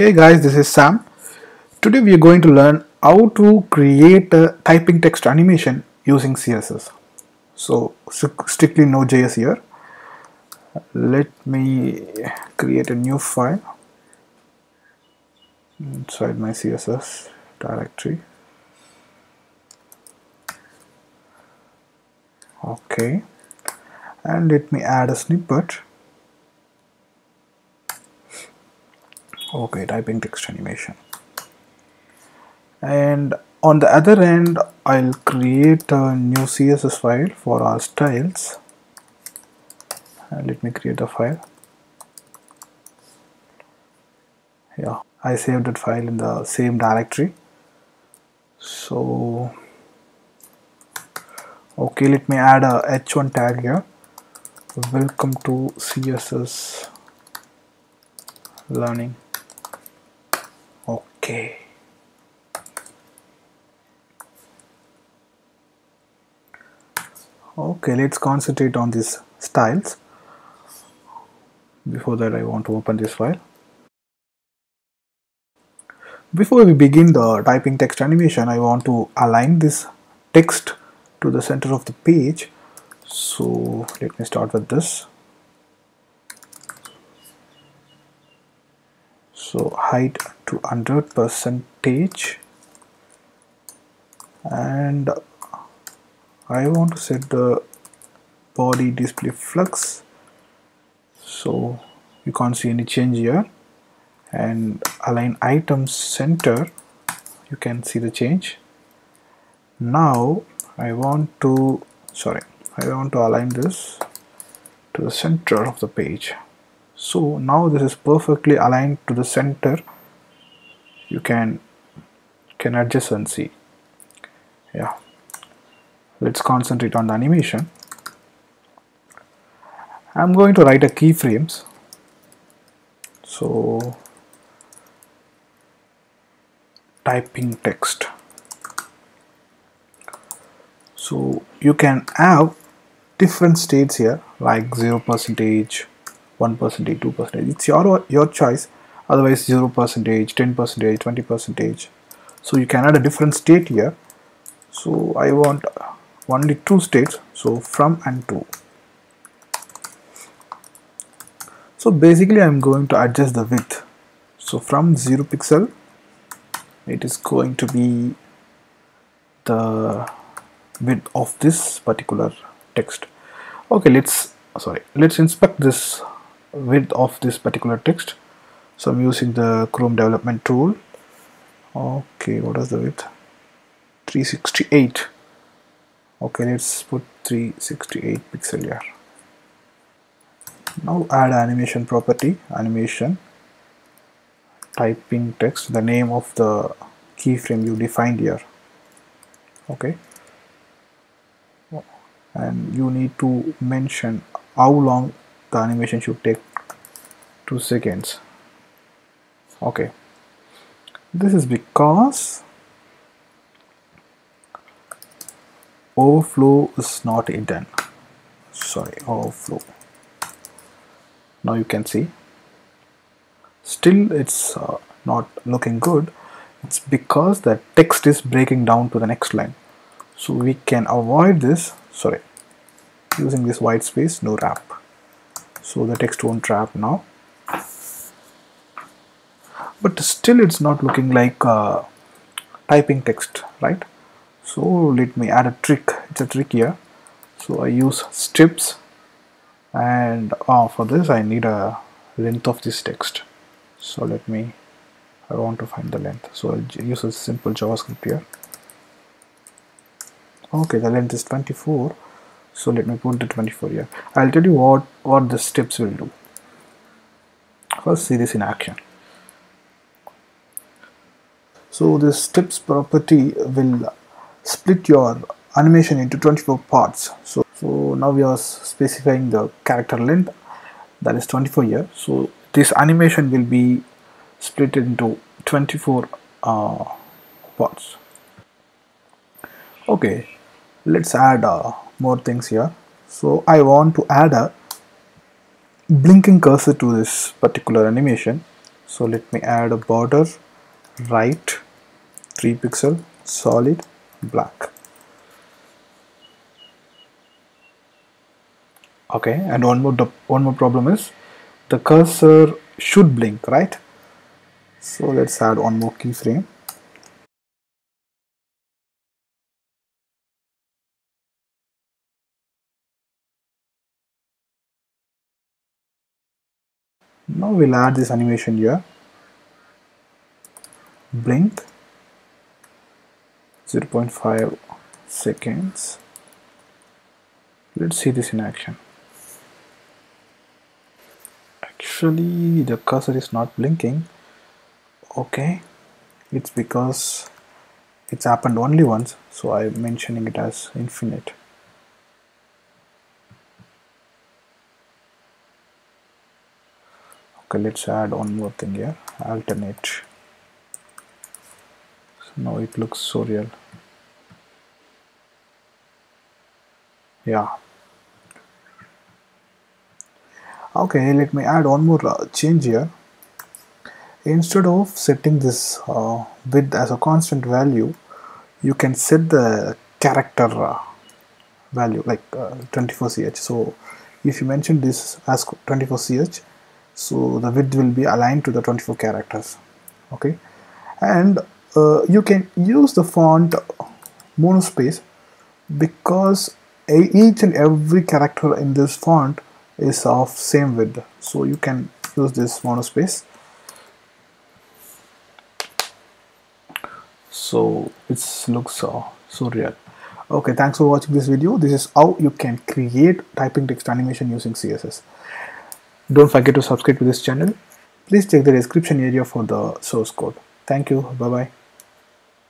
Hey guys, this is Sam. Today we are going to learn how to create a typing text animation using CSS. So strictly no JS here. Let me create a new file inside my CSS directory. Okay, and let me add a snippet okay typing text animation. And on the other end I'll create a new CSS file for our styles. And let me create a file. Yeah I saved that file in the same directory. So okay let me add a h1 tag here. Welcome to CSS learning okay. Okay let's concentrate on these styles. Before that I want to open this file. Before we begin the typing text animation I want to align this text to the center of the page. So let me start with this so height to 100 percentage. And I want to set the body display flex. So you can't see any change here. And align items center. You can see the change. Now I want to sorry I want to align this to the center of the page so now this is perfectly aligned to the center. You can can adjust and see. Yeah. Let's concentrate on the animation. I'm going to write a keyframes. So typing text. So you can have different states here like 0 percentage 1 percentage 2 percentage. It's your your choice. Otherwise 0 percentage 10 percentage 20 percentage. So you can add a different state here. So I want only two states. So from and to. So basically I'm going to adjust the width. So from 0 pixel it is going to be the width of this particular text. Okay let's sorry let's inspect this width of this particular text. So I'm using the Chrome development tool. Okay what is the width? 368 okay let's put 368 pixel here. Now add animation property animation typing text the name of the keyframe you defined here. Okay. And you need to mention how long the animation should take 2 seconds. Okay. This is because overflow is not hidden. Sorry overflow. Now you can see. Still it's uh, not looking good. It's because the text is breaking down to the next line. So we can avoid this. Sorry. Using this white space no wrap so the text won't wrap now. But still it's not looking like uh, typing text right? So let me add a trick. It's a trick here. So I use steps. And uh, for this I need a length of this text. So let me I want to find the length. So I'll use a simple JavaScript here. Okay the length is 24 so let me put the 24 here. I'll tell you what what the steps will do. First see this in action. So this steps property will split your animation into 24 parts. So so now we are specifying the character length. That is 24 here. So this animation will be split into 24 uh, parts. Okay let's add uh, more things here. So I want to add a blinking cursor to this particular animation. So let me add a border. Right 3 pixel solid black. Okay and one more one more problem is the cursor should blink right? So let's add one more keyframe now we'll add this animation here. Blink. 0.5 seconds. Let's see this in action. Actually the cursor is not blinking. Okay. It's because it's happened only once so I'm mentioning it as infinite okay let's add one more thing here alternate. So now it looks so real. Yeah. Okay let me add one more uh, change here. Instead of setting this uh, width as a constant value you can set the character uh, value like 24ch uh, so if you mention this as 24ch so the width will be aligned to the 24 characters. Okay? And uh, you can use the font monospace because each and every character in this font is of same width. So you can use this monospace. So it looks uh, so real. Okay thanks for watching this video. This is how you can create typing text animation using css don't forget to subscribe to this channel. Please check the description area for the source code. Thank you. Bye bye